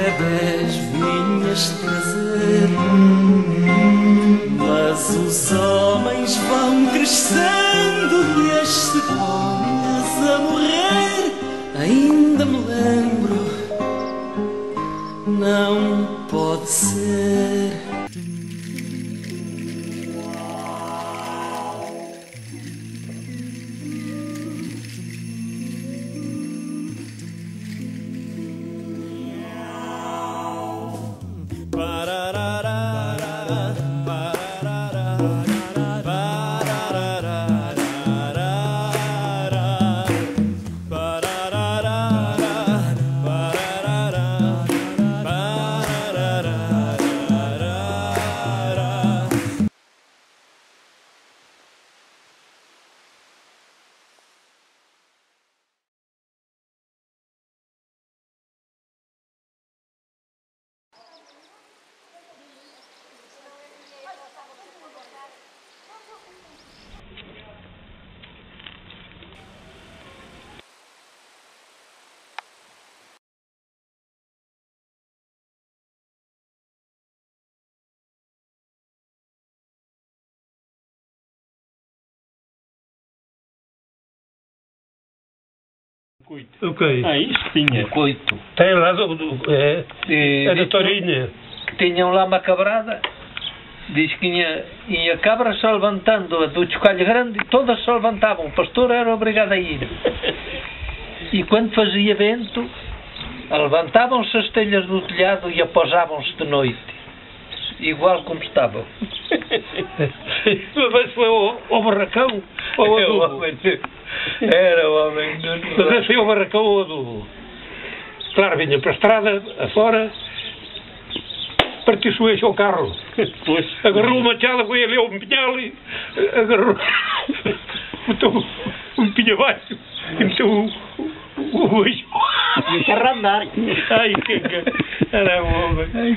bebés vinhas trazer. Mas os homens vão crescendo e as cegonhas a morrer. Ainda me lembro, não pode ser. Ok. Ah, isto tinha. coito. Tem lá do, do- é, E é da diz que Torinha. Tinham lá uma cabrada, diz que ia, ia cabra se levantando do chocalho grande, todas se levantavam, o pastor era obrigado a ir. E quando fazia vento, levantavam-se as telhas do telhado e apousavam-se de noite, igual como estavam. Mas foi ao, ao barracão ou ao Era o adubo? era o homem Mas foi ao barracão ou adubo? Claro, vinha para a estrada, afora, partiu-se o eixo ao carro. Pois. Agarrou o machado, foi ali ao pinhal e agarrou, meteu um pinho abaixo e meteu o, o, o eixo. E para andar. Ai, que era o homem.